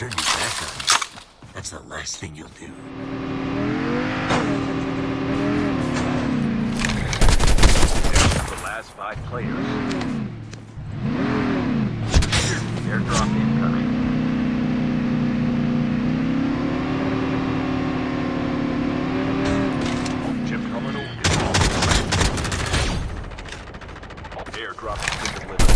turn you back on me. That's the last thing you'll do. the last five players. Airdrop incoming. Airdrop has been delivered.